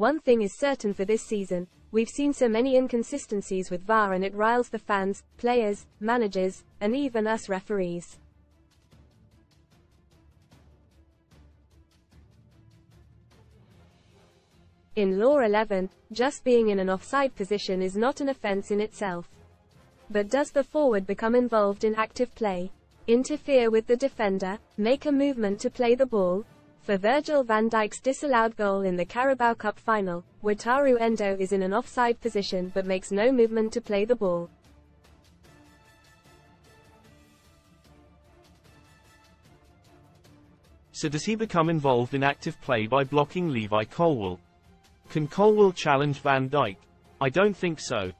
One thing is certain for this season, we've seen so many inconsistencies with VAR and it riles the fans, players, managers, and even us referees. In Law 11, just being in an offside position is not an offence in itself. But does the forward become involved in active play, interfere with the defender, make a movement to play the ball? For Virgil van Dijk's disallowed goal in the Carabao Cup final, Wataru Endo is in an offside position but makes no movement to play the ball. So does he become involved in active play by blocking Levi Colwill? Can Colwill challenge Van Dijk? I don't think so.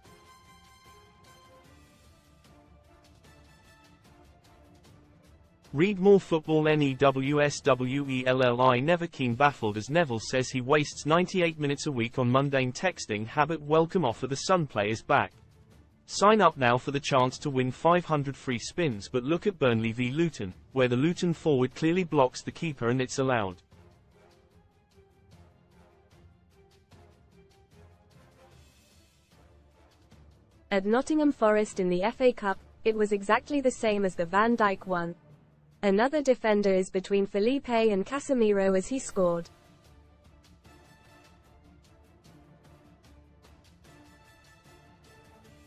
Read more football NEWSWELLI Never Keen baffled as Neville says he wastes 98 minutes a week on mundane texting habit welcome offer the Sun players back. Sign up now for the chance to win 500 free spins but look at Burnley v Luton, where the Luton forward clearly blocks the keeper and it's allowed. At Nottingham Forest in the FA Cup, it was exactly the same as the Van Dijk one. Another defender is between Felipe and Casemiro as he scored.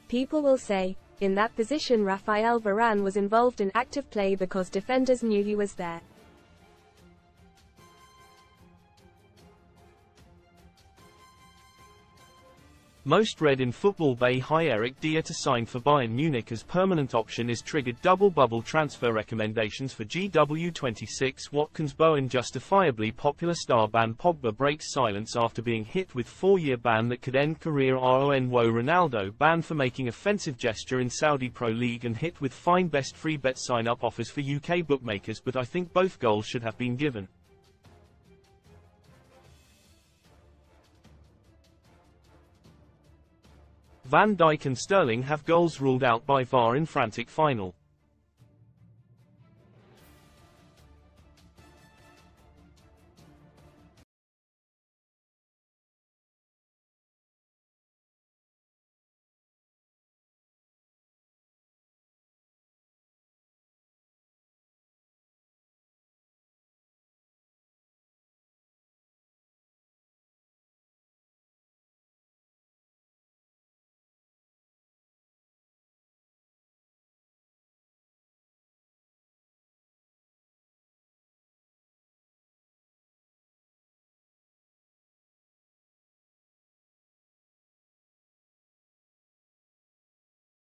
People will say, in that position Rafael Varane was involved in active play because defenders knew he was there. Most read in Football Bay High Eric Dier to sign for Bayern Munich as permanent option is triggered double bubble transfer recommendations for GW26 Watkins Bowen justifiably popular star ban Pogba breaks silence after being hit with four-year ban that could end career RON Wo Ronaldo banned for making offensive gesture in Saudi Pro League and hit with fine best free bet sign-up offers for UK bookmakers but I think both goals should have been given. Van Dijk and Sterling have goals ruled out by VAR in frantic final.